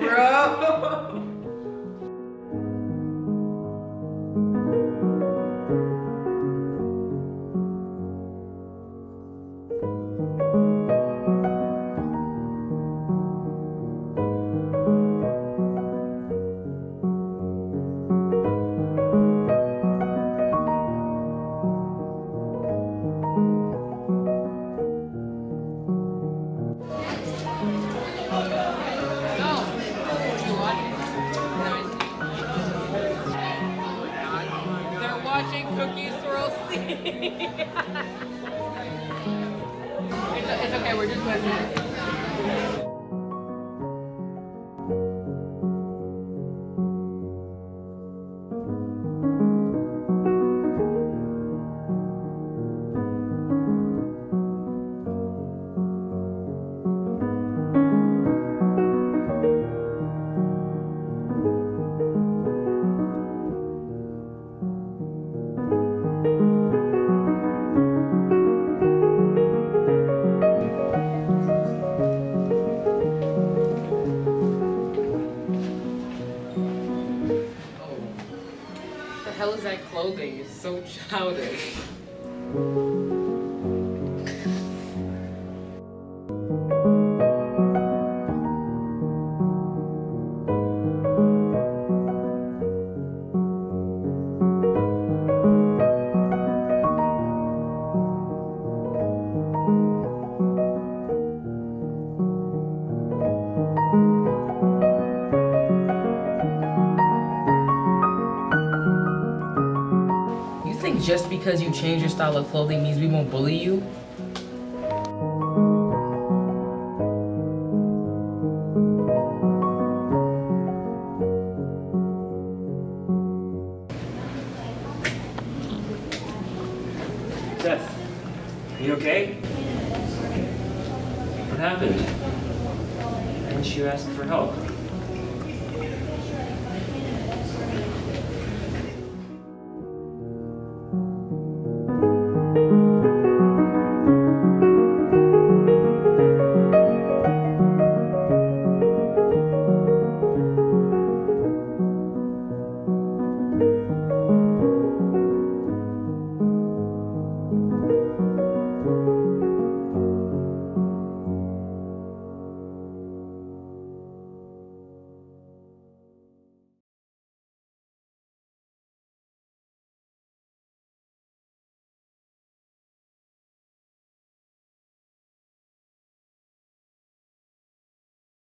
bro. watching Cookie Swirl C. it's, it's okay, we're just messing. Hell is that clothing? It's so childish. Just because you change your style of clothing means we won't bully you? Seth, you okay? What happened? Didn't you ask for help?